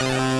Bye.